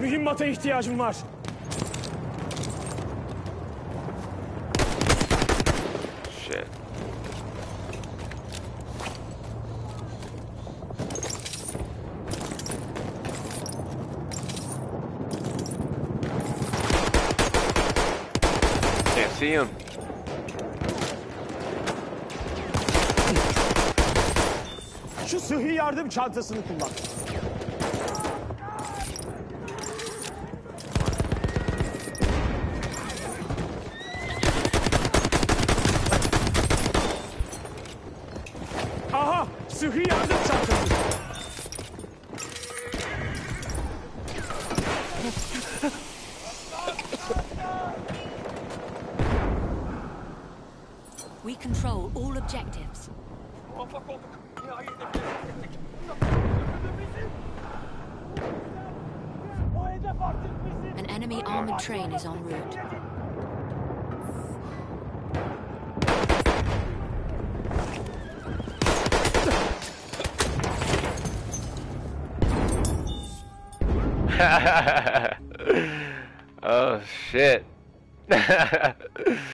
Mühimmata ihtiyacım var. Shit. Can't see him. Şu sıhhi yardım çantasını kullan. We control all objectives. An enemy armored train is en route. oh shit.